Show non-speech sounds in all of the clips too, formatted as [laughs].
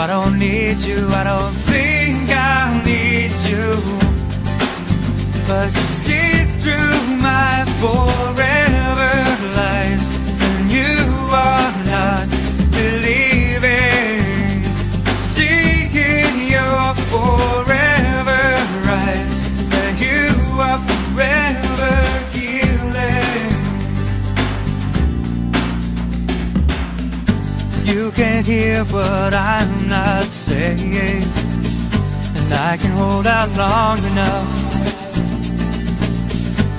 I don't need you, I don't think I need you. But you see through my forehead. What I'm not saying, And I can hold out long enough.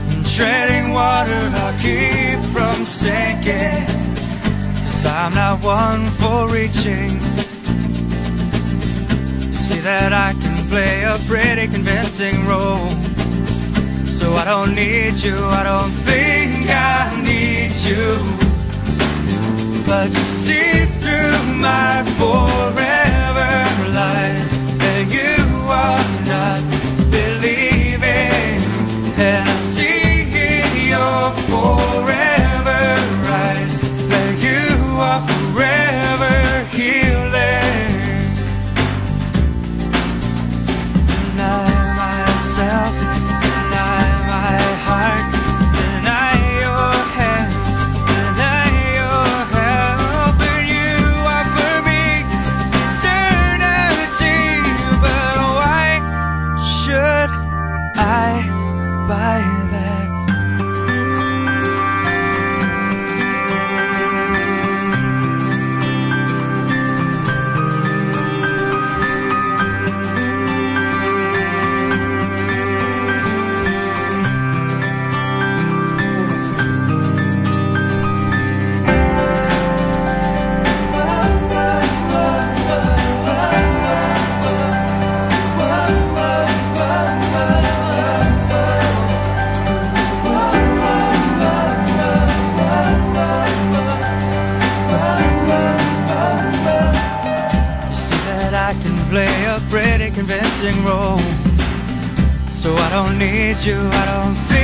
I'm treading water, I keep from sinking. Cause I'm not one for reaching. You see that I can play a pretty convincing role. So I don't need you, I don't think I need you. But you see through my forever lies. And you are not believing. And I see in your forever roll. So I don't need you, I don't feel.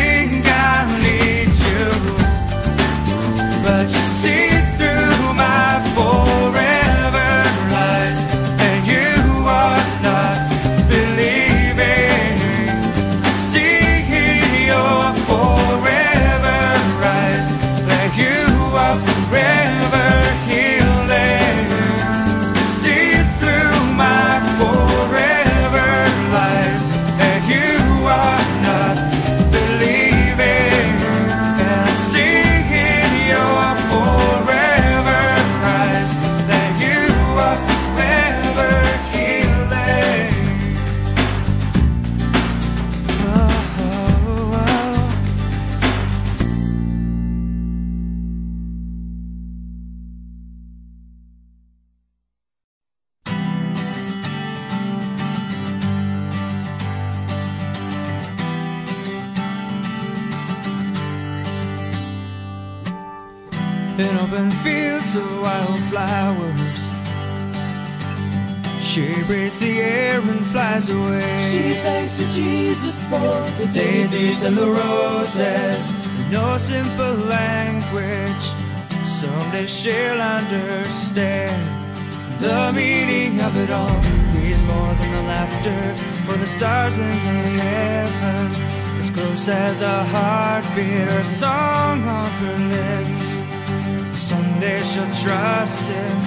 for the stars in the heaven, as close as a heartbeat or a song on her lips. Someday she'll trust him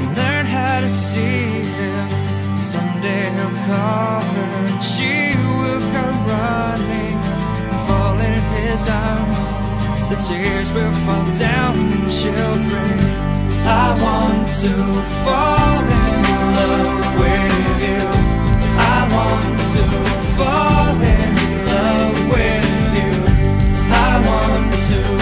and learn how to see him. Someday he'll call her and she will come running and fall in his arms. The tears will fall down and she'll pray. I want to fall in. fall in love with you. I want to.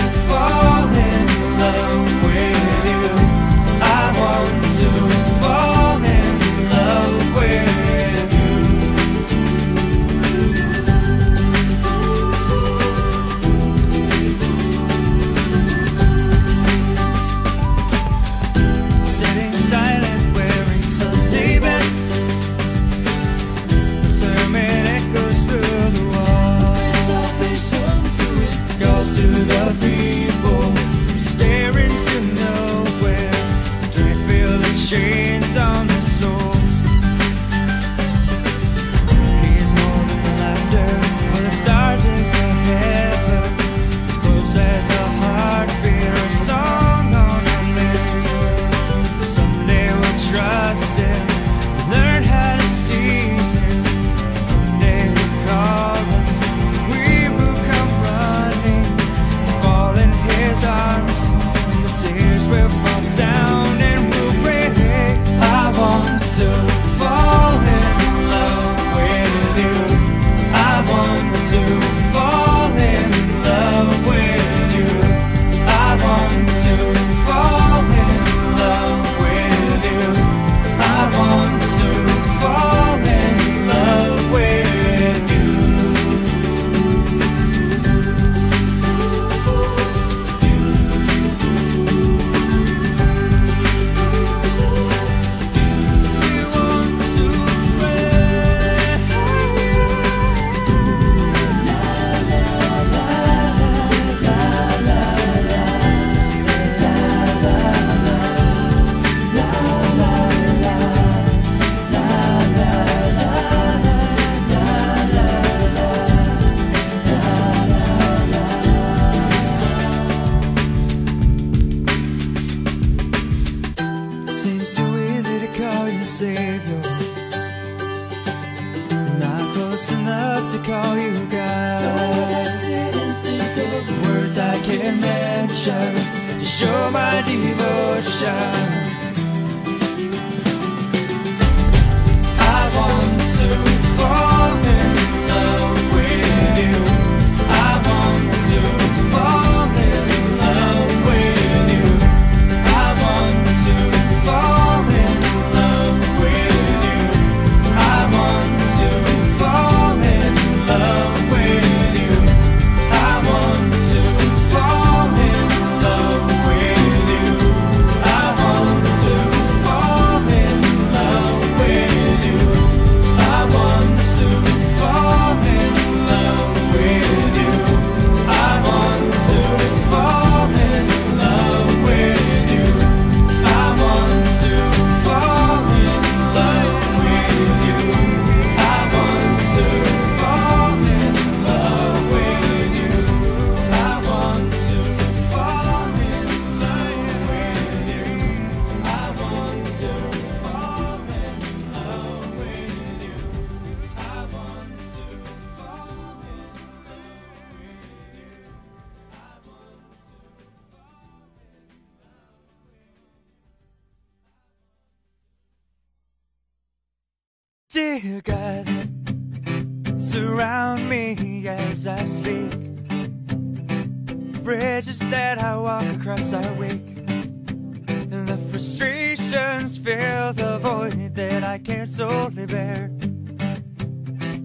fill the void that I can't solely bear.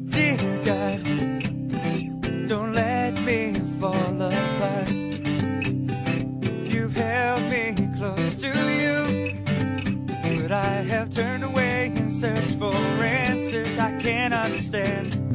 Dear God, don't let me fall apart. You've held me close to you, but I have turned away and searched for answers I can't understand.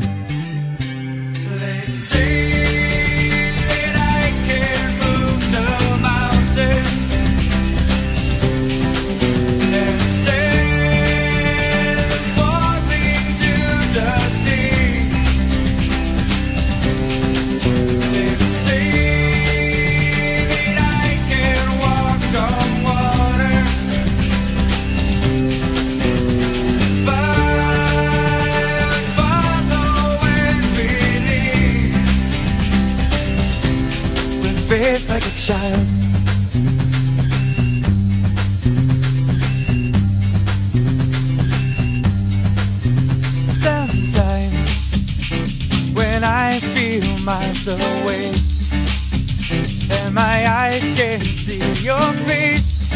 Away and my eyes can't see your face.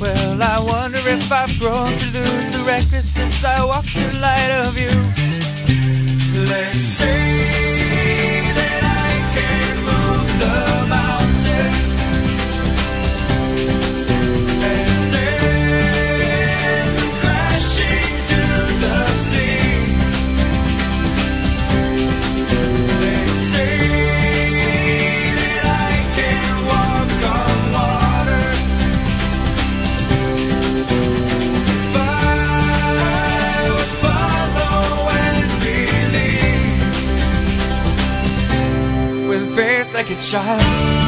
Well, I wonder if I've grown to lose the recklessness I walk in light of you. Let's say like a child.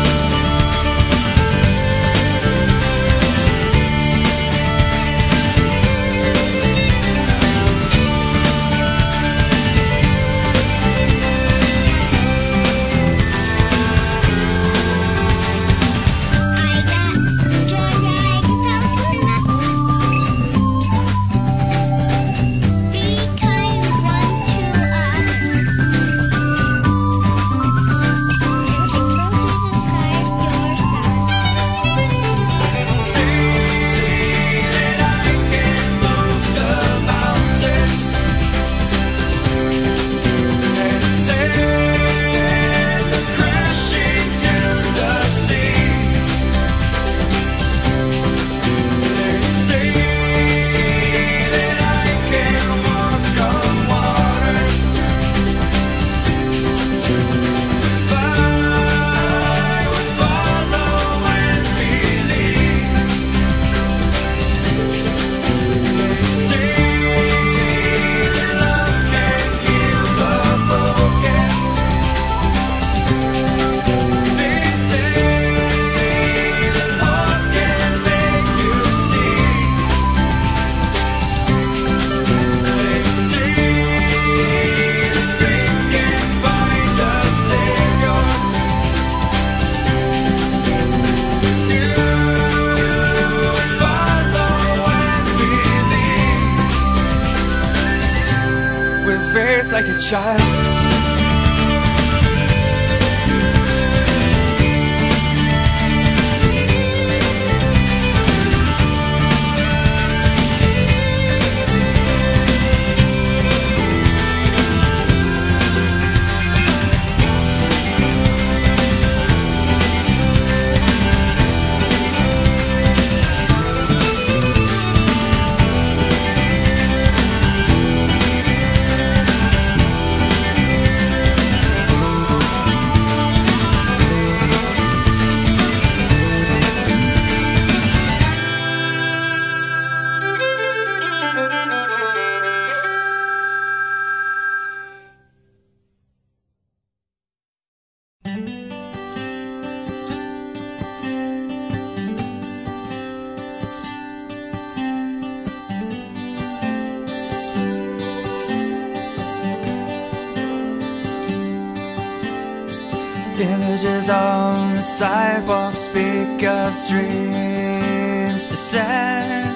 On the sidewalk speak of dreams to send.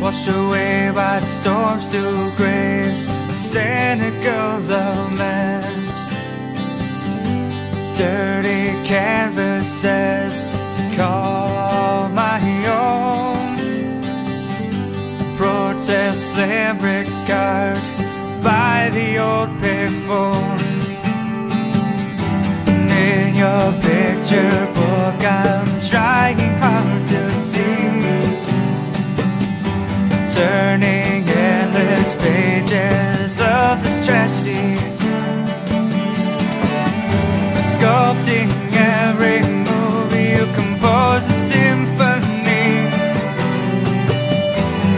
Washed away by storms to graves of cynical lament. Dirty canvases to call my own. Protest limericks carved by the old payphone in your picture book I'm trying hard to see. Turning endless pages of this tragedy. Sculpting every move you compose a symphony.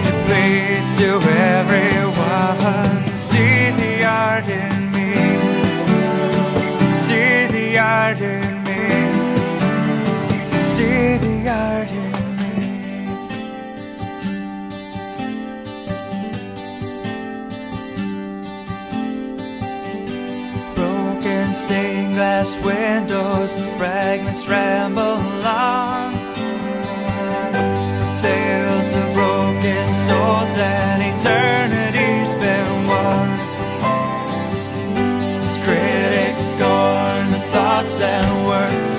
You plead to everyone art in me. See the art in me. Broken stained glass windows, the fragments ramble along. Sails of broken souls and eternity's been won. And works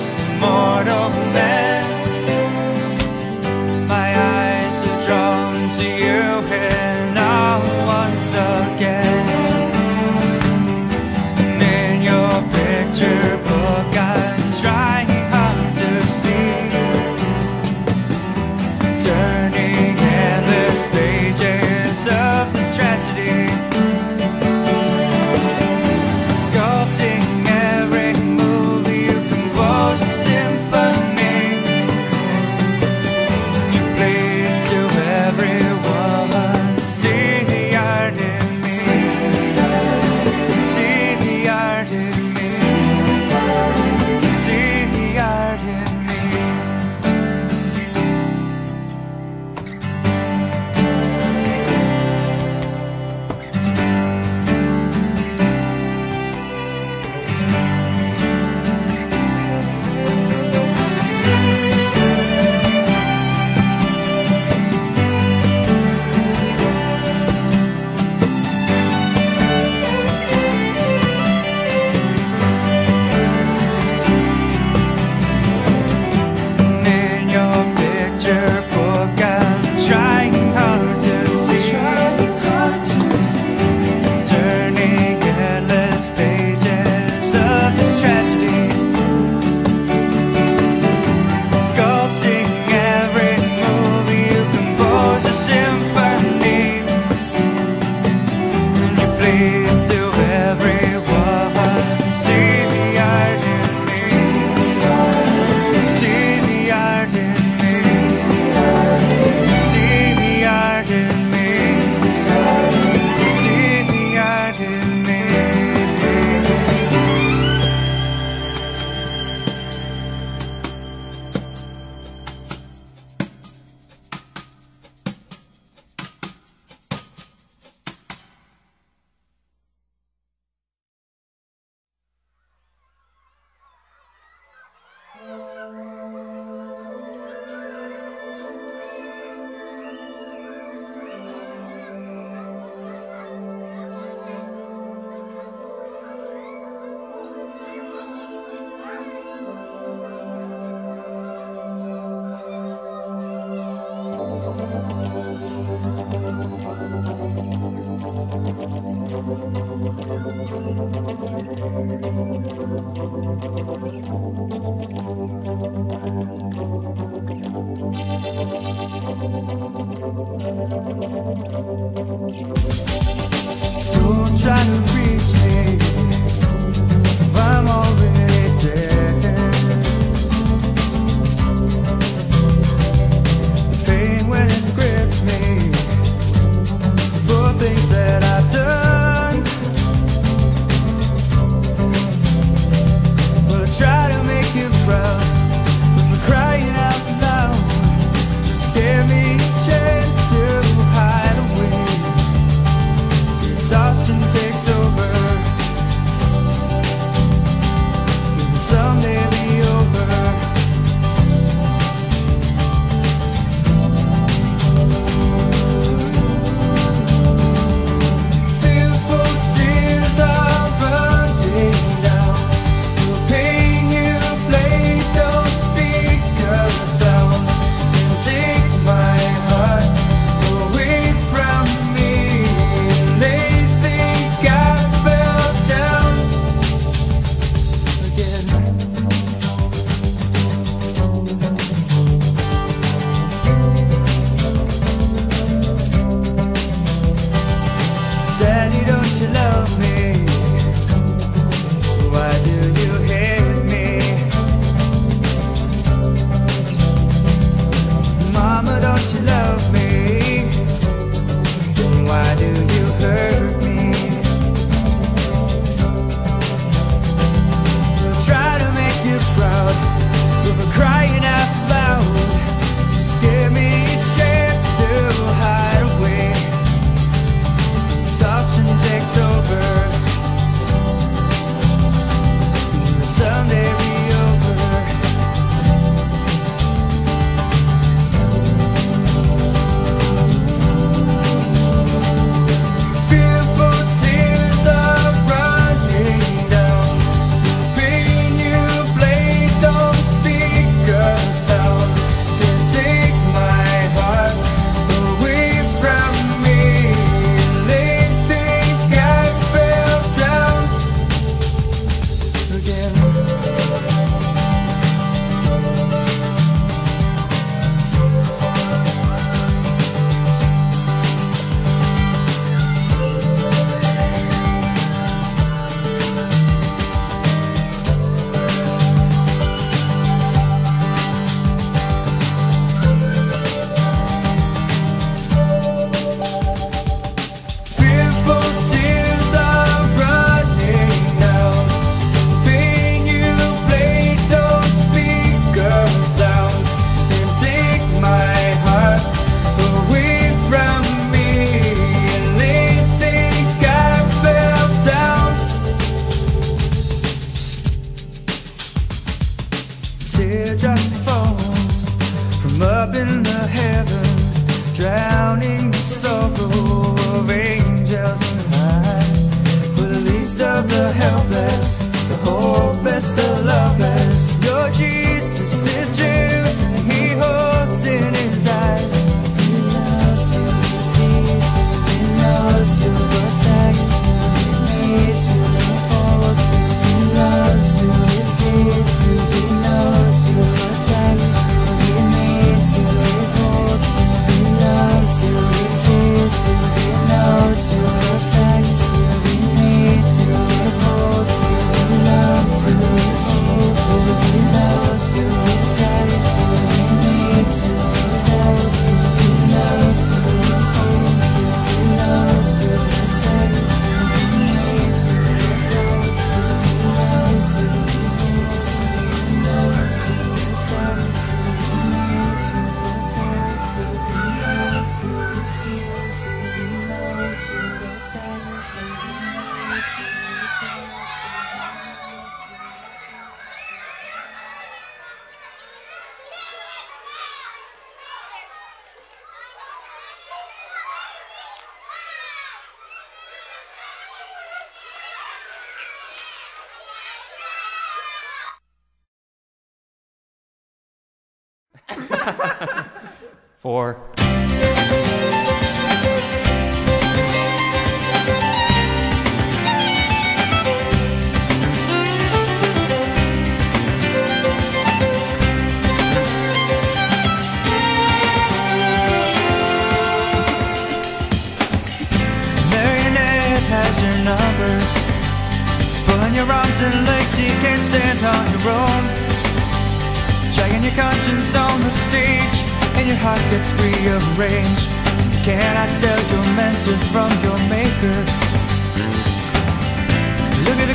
for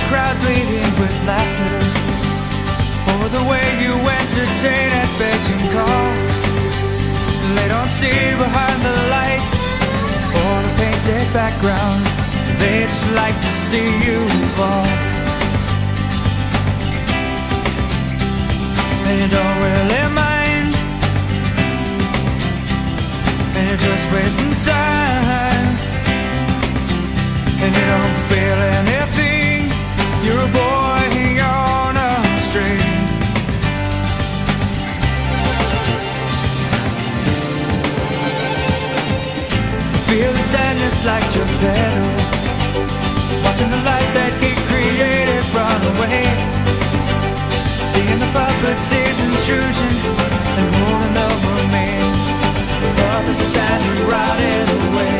crowd bleeding with laughter. Or the way you entertain at beck and call. They don't see behind the lights Or the painted background. They just like to see you fall. And you don't really mind. And you're just wasting time. And you don't feel anything. You're a boy on a string. Feeling sadness like Geppetto. Watching the life that he created run away. Seeing the puppeteer's intrusion and holding of remains. The puppet sadly rotted away.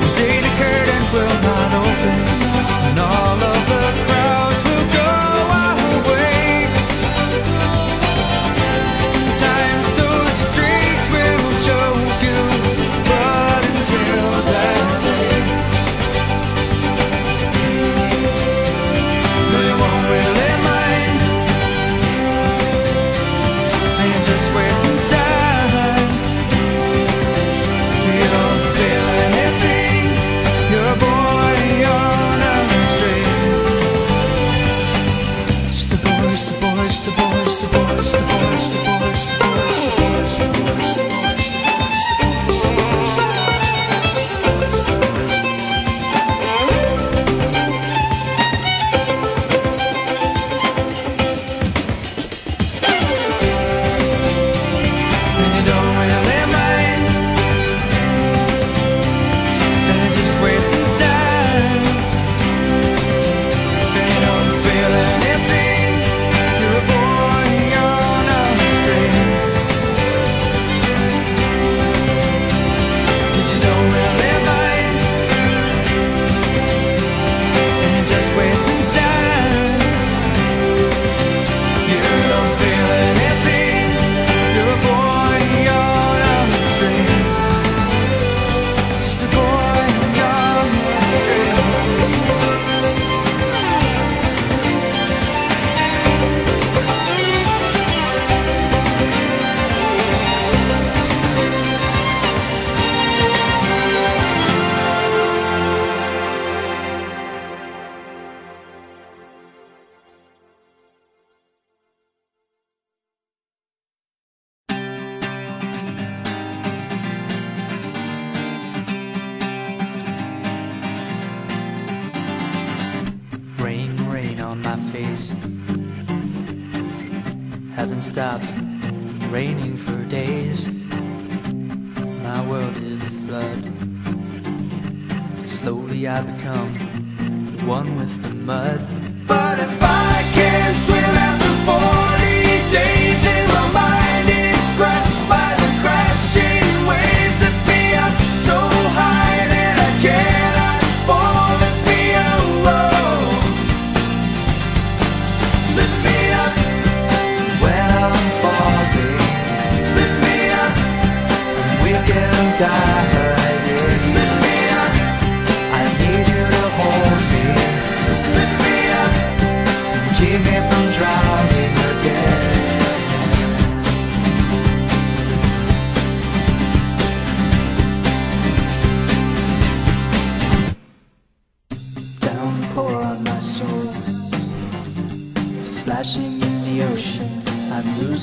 The day the curtain will not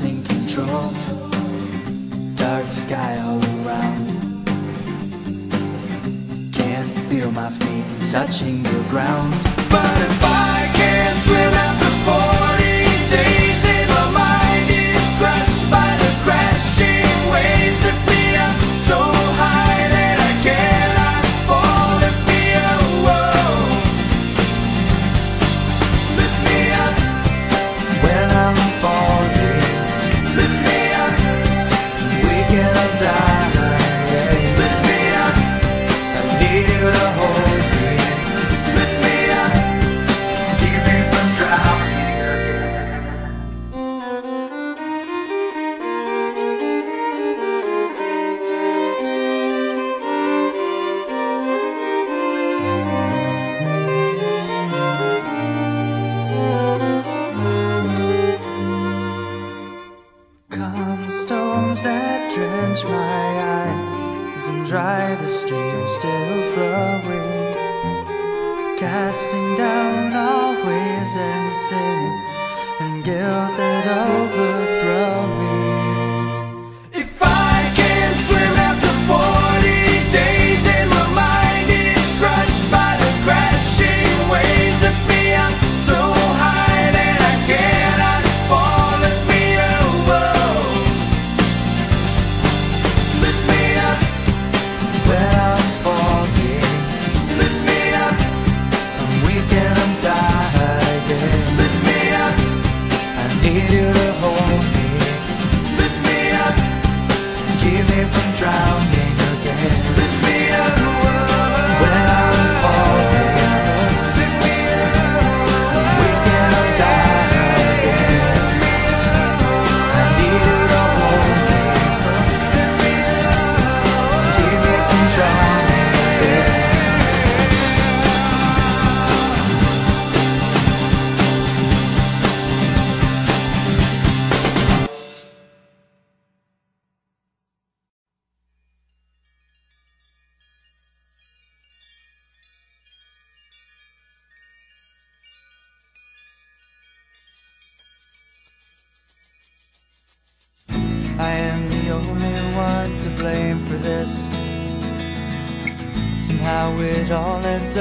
losing control. Dark sky all around. Can't feel my feet touching the ground. But if I can't swim out the forest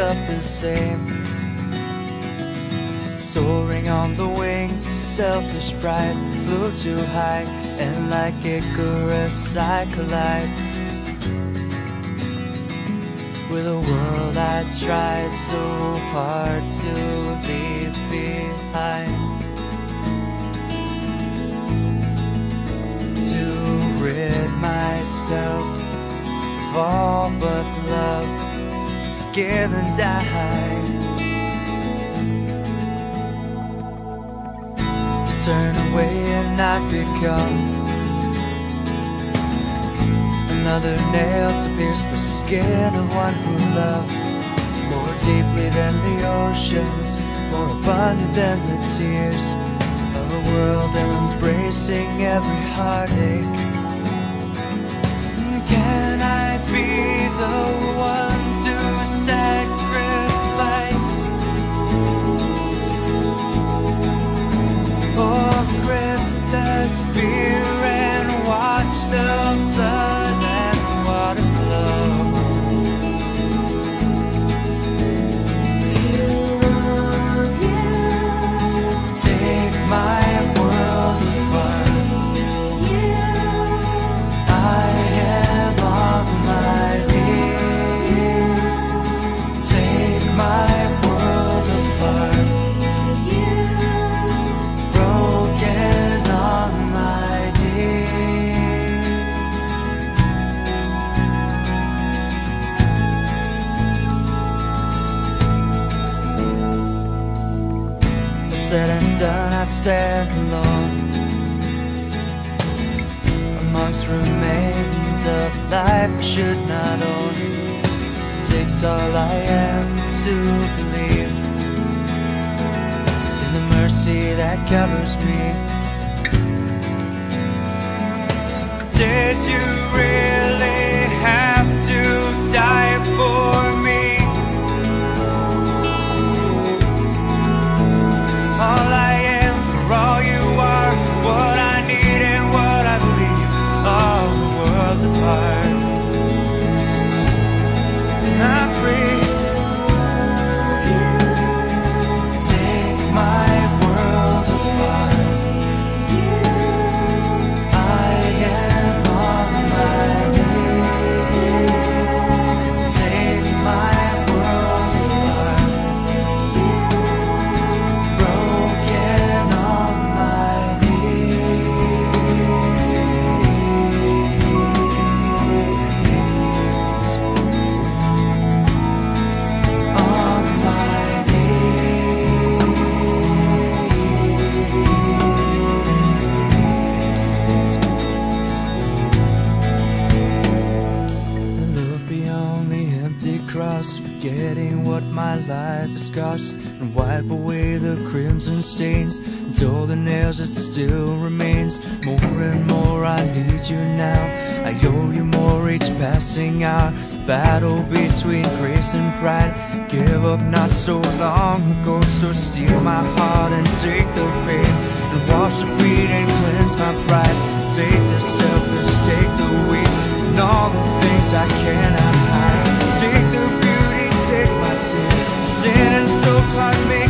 up the same Soaring on the wings of selfish pride Flew too high and like Icarus I collide. With a world I try so hard to leave behind. To rid myself of all but love skin and die. To turn away and not become another nail to pierce the skin of one who loved more deeply than the oceans, more abundant than the tears of a world embracing every heartache. Can I be the one? and watch the stand alone Amongst remains of life I should not own. Takes all I am to believe. scars and wipe away the crimson stains until the nails it still remains. More and more I need you now. I owe you more each passing hour. Battle between grace and pride. Give up not so long ago, so steal my heart and take the pain and wash the feet and cleanse my pride. Take the selfish, take the weak, and all the things I cannot. sin and so pardon me.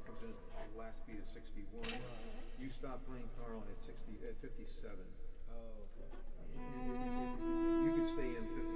In last beat at 61. You stop playing Carlin at 60 at 57. Oh, okay. You, you, you, you could stay in 50.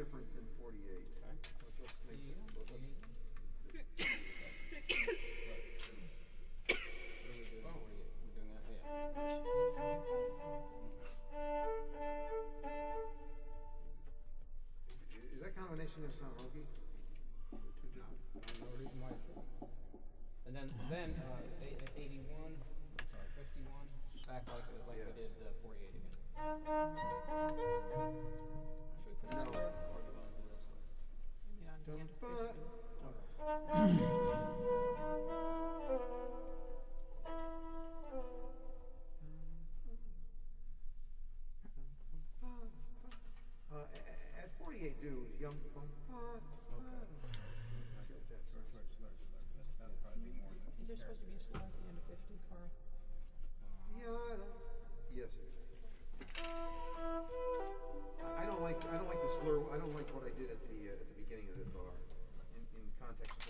Different than forty-eight. Okay. Let's, let's make, Yeah, let's, let's, What do we do? Forty-eight. We're doing that, yeah. [coughs] is that combination gonna sound hokey? Two different- No reason why. And then, then, uh, eight- eighty-one, sorry, fifty-one, back like, it was like we Yes. did the forty-eight again. Should we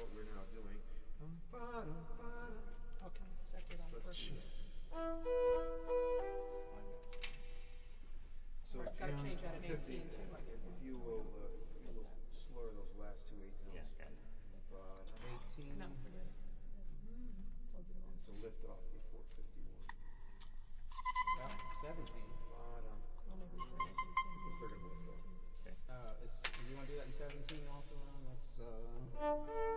what we're now doing. Okay, second on purpose. So, Right, gotta Jim, change that in 50, 18 too, I guess. If you will, uh, if you will slur those last two eight Yeah, tones. got it. Ba-da. Eighteen. No, forget it. Told you the wrong. It's a lift off before fifty-one. Seventeen. Ba-dum. Well, maybe we forget it. Yes, they're gonna lift off. Uh, is, do you wanna do that in seventeen also, Ron? That's, uh.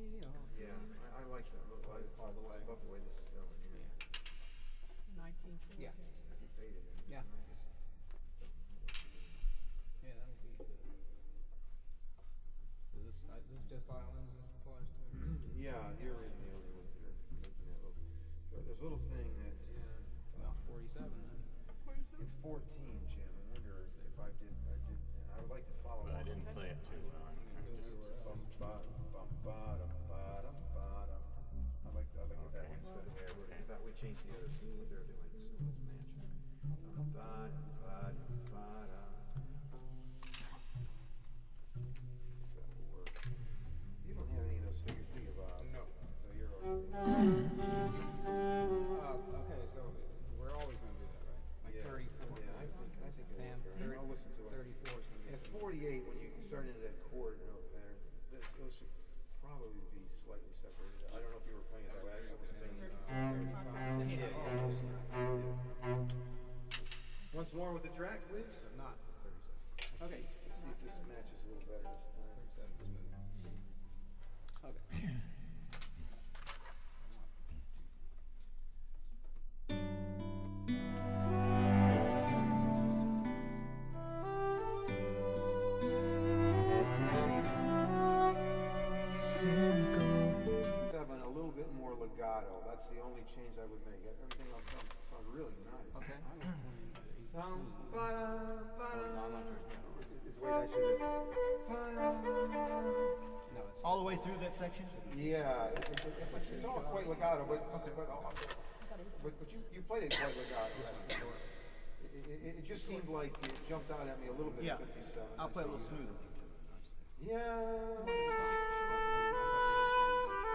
Bumpy. Yeah, I, I like that, I, All the way. I love the way this is going, yeah. Nineteen, too, I Yeah. guess. I debated it. Yeah. and I just don't know what. Yeah, that would be good. Is this, uh, this is just violins as applies to? [clears throat] Yeah, you're in the only ones that making that little, there- there's a little thing played it quite legato. It, it, it, it just seemed like it jumped out at me a little bit Yeah. at fifty-seven. I'll play a little smoother. Yeah,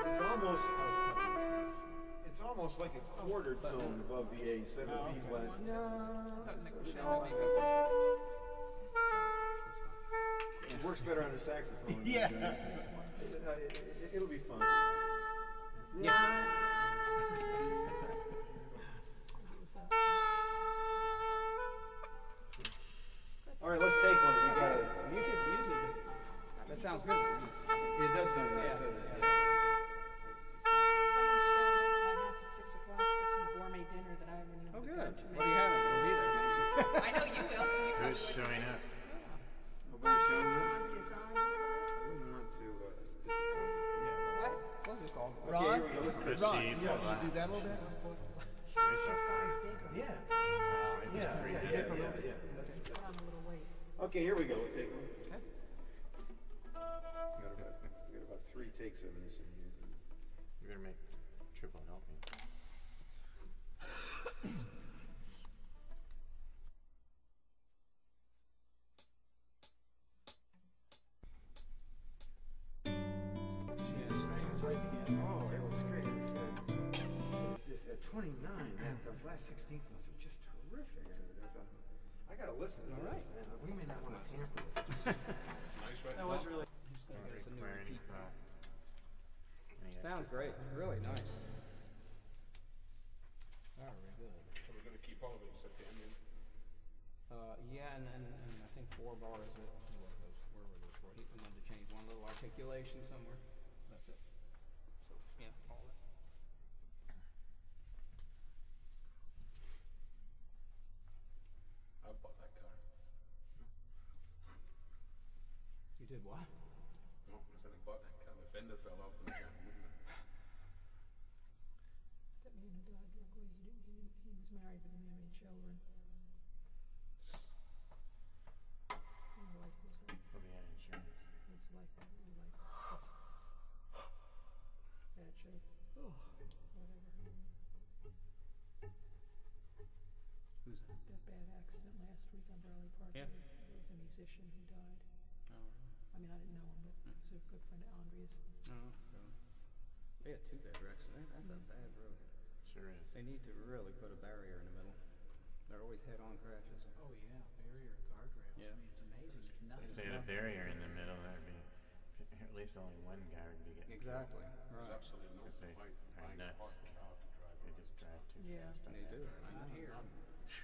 it's almost, it's almost like a quarter tone above the A instead of the B flat. It works better on the saxophone. [laughs] Yeah. It, it, it'll be fun. All sounds good. It does sound nice. doesn't it? Someone's showing up at my house at six o'clock for some gourmet dinner that I haven't even Oh, good. to What are you having? We'll be there. I know you will, 'cause you who's it. showing up? Nobody showing up? Design. I wouldn't want to uh, disappoint. What? We'll just all. Okay, Ron? here we go. Listen to Good this. Ron, seeds, you all want me to that. do that a little bit? This is fine. Yeah. Maybe Yeah, yeah, yeah, yeah, yeah. Put on a little weight. Okay, here we go. We'll take one. Okay. We got about, got about three takes of this here. You better make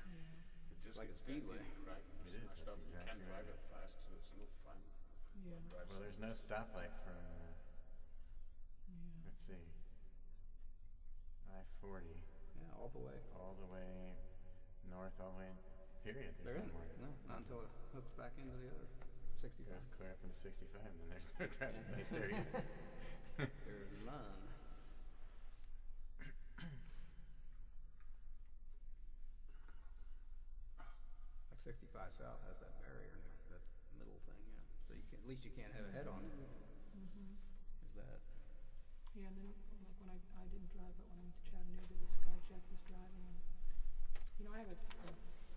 Not here. It just like a speedway. Right? It is, Smashed that's up. You exactly can't drive right. it fast, so it's no fun. Yeah. Drive Well, there's no stoplight from, uh, Yeah. let's see, I forty, Yeah, all the way. all the way north, all the way, period, There there's isn't. no more. No, not until it hooks back into the other sixty-five. Goes clear up into sixty-five, and then there's no traffic light there either. There's none. Like sixty-five south has that barrier, that middle thing, yeah. So you can, at least you can't have a head-on. There's mm-hmm. that. Yeah, and then, like, when I, I didn't drive, but when I went to Chattanooga, this guy Jeff was driving, and, you know, I have a, a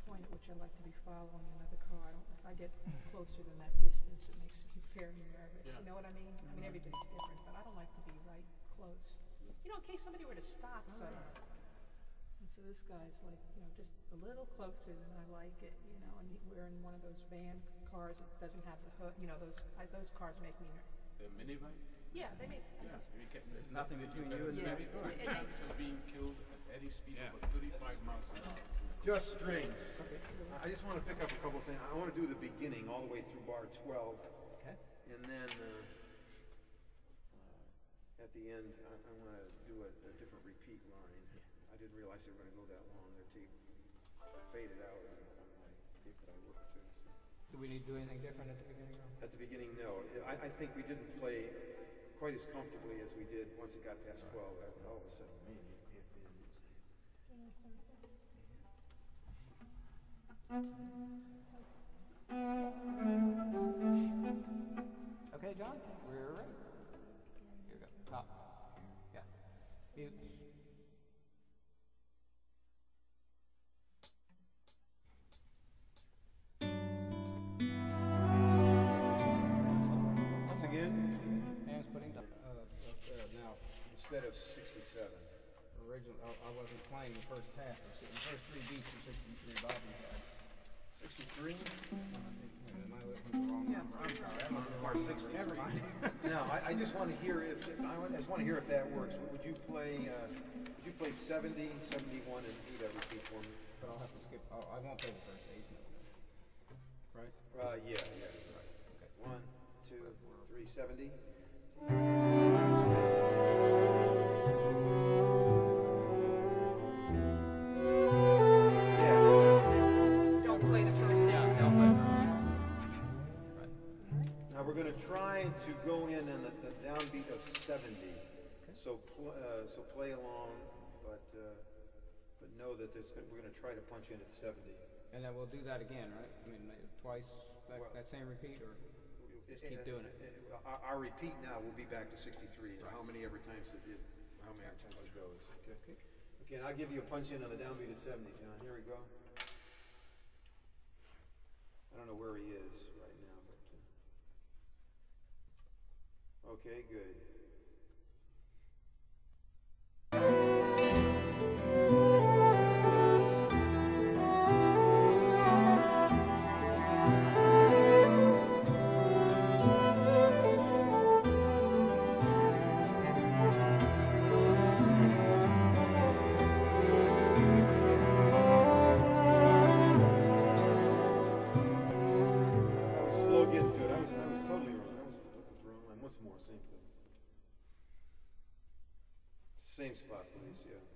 point at which I like to be following another car. I don't, if I get closer than that distance, it makes me very nervous. Yeah. You know what I mean? I mean, mm-hmm. everybody's different, but I don't like to be right close. You know, in case somebody were to stop, so. Ah. And so this guy's like, you know, just a little closer than I like it, you know, and he- we're in one of those van cars that doesn't have the hood, you know, those, I, those cars make me, ner- The minivan? yeah, they make, I Yeah. guess, You can, There's nothing between you and the Yeah. next car. It- it chance of being killed at any speed over thirty-five miles an hour. Just strings. I just wanna pick up a couple of things. I wanna do the beginning all the way through bar twelve. Okay. And then, uh, uh, at the end, I, I wanna do a, a different repeat line. I didn't realize they were gonna go that long. Their tape faded out on, on my tape that I worked to. so. Do we need to do anything different at the beginning? Rob? At the beginning, no. I, I think we didn't play quite as comfortably as we did once it got past twelve. I- All of a sudden, man, you can't be in this. Okay, John, we're ready. Instead of sixty-seven. original, I, I wasn't playing the first half. The first three beats of sixty-three Bobby had. Sixty-three? Am I looking the wrong yeah, number? I'm sorry. I'm looking at the Or sixty. Never mind. No, I, I just want to hear if, I I just want to hear if that works. Would you play, uh, would you play 70, 71, and do that repeat for me? But I'll have to skip. Oh, I won't play the first eight. Right? Uh, yeah, yeah, right. One, two, three, 70. So, pl- uh, so play along, but, uh, but know that there's, gonna- we're going to try to punch in at 70. And then we'll do that again, right? I mean, twice, that, Well- that same repeat, or just keep doing it? Our, our repeat now will be back to 63. How many every times it, it how many times it goes? Okay. Okay, and I'll give you a punch in on the downbeat of 70, John. Here we go. I don't know where he is right now, but. Uh, okay, good. Spot, please, yeah.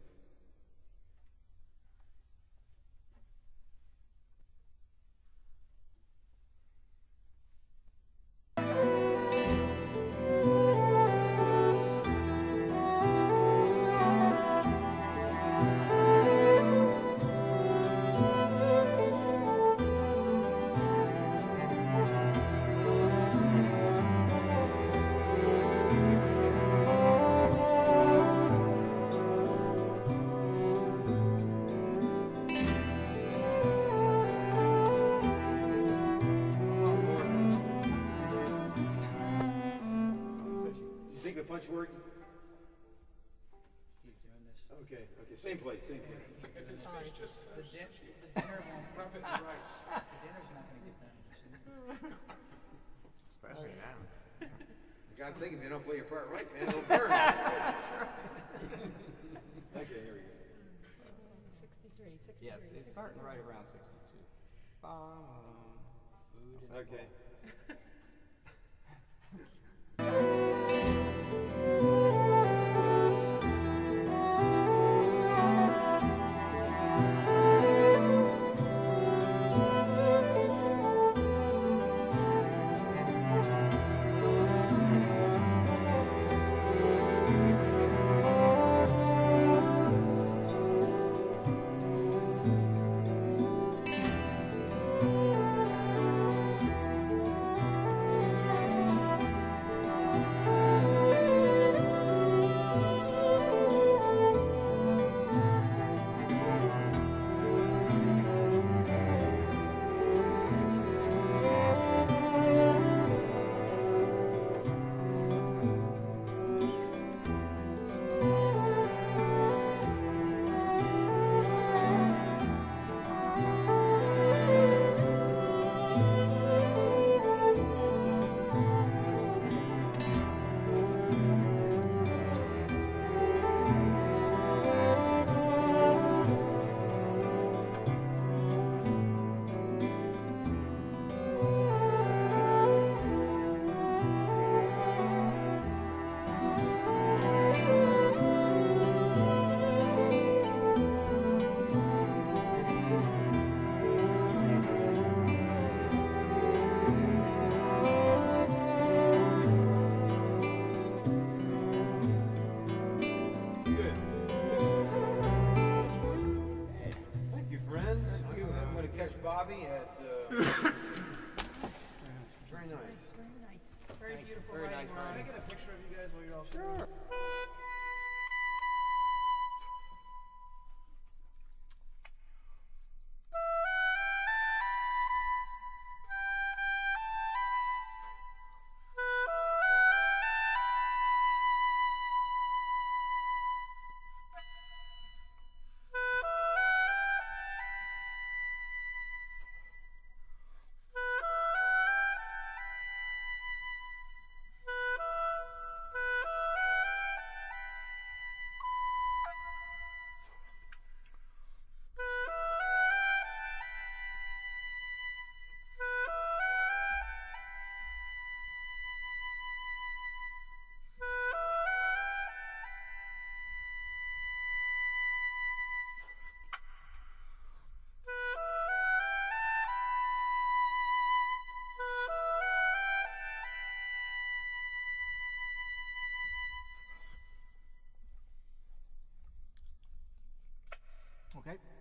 You think the punch? Keep doing this. Okay, okay, same place, same place. Sorry, the din- the dinner won't, Crumpet and rice. [laughs] the dinner's not gonna get done soon. Especially now. For [laughs] God's sake, if you don't play your part right, man, it'll [laughs] burn. Okay, here we go. Sixty-three, sixty-three. Yes, it's starting right around sixty-two. Bum, food and Okay.